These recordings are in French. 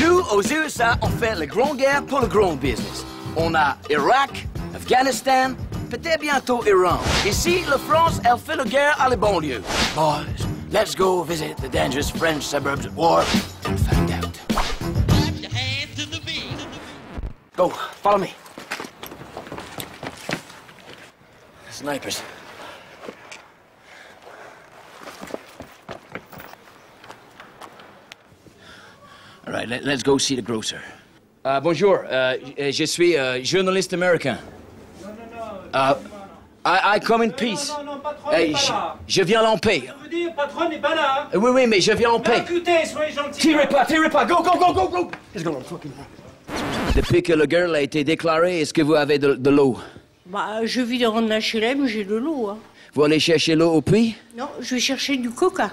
Nous, aux USA, on fait la grande guerre pour le grand business. On a Irak, Afghanistan, peut-être bientôt Iran. Ici, la France, elle fait la guerre à la banlieue. Boys, let's go visit the dangerous French suburbs at war and find out. Go, follow me. Snipers. All right, let, us go see the grocer. Uh, bonjour, uh, je suis uh, journaliste américain. Uh, I, I come in peace. Non, non, non, patron Hey, pas là. je viens en paix. Je veux dire, patron n'est pas là. Euh, Oui, oui, mais je viens en paix. Écoutez, soyez gentil. Tirez pas, tirez pas. Go, go, go, go, go. Let's go. Fucking Depuis que le girl a été déclaré, est-ce que vous avez de, de l'eau? Bah, je vis dans un HLM, j'ai de l'eau. Hein. Vous allez chercher l'eau au puits? Non, je vais chercher du coca.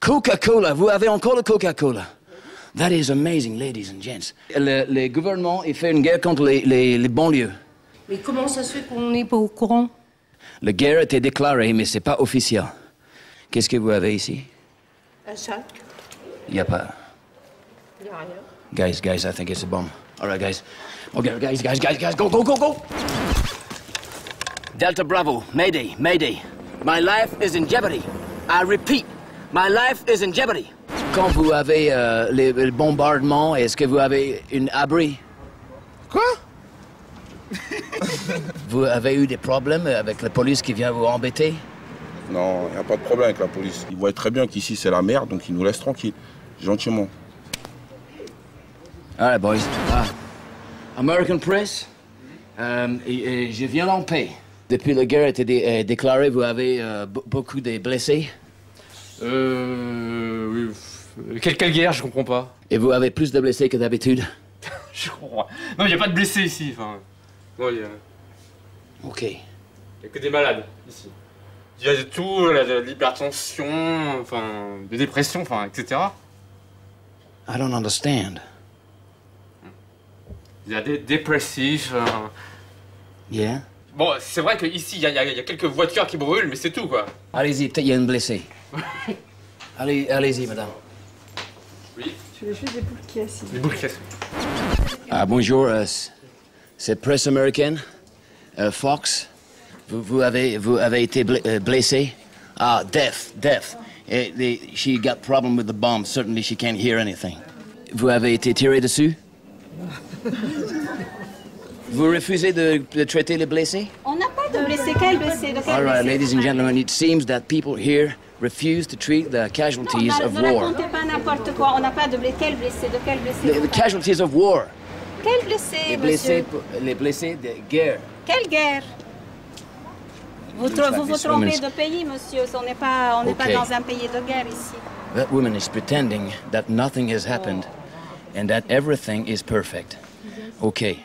Coca-Cola, vous avez encore le Coca-Cola? That is amazing, ladies and gents. Le, le gouvernement, il fait une guerre contre les, les, les banlieues. Mais comment ça se fait qu'on n'est pas au courant La guerre a été déclarée, mais c'est pas officiel. Qu'est-ce que vous avez ici? Un sac. Il n'y a pas. Il n'y a rien. Guys, guys, I think it's a bomb. All right, guys. Okay, guys, guys, guys, guys, go, go, go, go! Delta Bravo, Mayday, Mayday. My life is in jeopardy. I repeat, my life is in jeopardy. Quand vous avez euh, les, les bombardements, est-ce que vous avez une abri? Quoi? Vous avez eu des problèmes avec la police qui vient vous embêter? Non, il n'y a pas de problème avec la police. Ils voient très bien qu'ici c'est la merde, donc ils nous laissent tranquilles. Gentiment. All right, boys. Ah, American Press, euh, et- et je viens en paix. Depuis la guerre a été dé- euh, déclarée, vous avez euh, be- beaucoup de blessés? Euh. Quelle, quelle guerre Je comprends pas. et vous avez plus de blessés que d'habitude. Je comprends. Non, il n'y a pas de blessés ici. Enfin. Non, il y, a- OK. y a que des malades ici. Il y a de tout, la- de l'hypertension, enfin, des dépressions, enfin, etc. I don't understand. Il y a des dépressifs. euh. Yeah? Bon, c'est vrai qu'ici, il y, il y il y a quelques voitures qui brûlent, mais c'est tout, quoi. Allez-y, peut-être il y a une blessée. Allez, allez-y, madame. Oui. Je veux juste des boules qui assis. Des boules cassées. Ah, bonjour, euh, c'est presse américaine. Euh, Fox, vous, vous avez, vous avez été euh, blessé? Ah, deaf, deaf. Eh, they- she got problem with the bomb. Certainly she can't hear anything. Vous avez été tiré dessus? vous refusez de, de traiter les blessés? On n'a pas de blessés. Quel blessé De quel All right, ladies and gentlemen, it seems that people here refuse to treat the casualties of war. racontez pas n'importe quoi. On n'a pas de blessé. Quel blessé De quel blessé The, the casualties of war. Les monsieur blessés, les blessés de guerre. Quelle guerre vous, Looks tro- like vous vous trompez de pays, monsieur. On n'est pas, on n'est Ok. pas dans un pays de guerre ici. That woman is pretending that nothing has happened and that everything is perfect. Okay,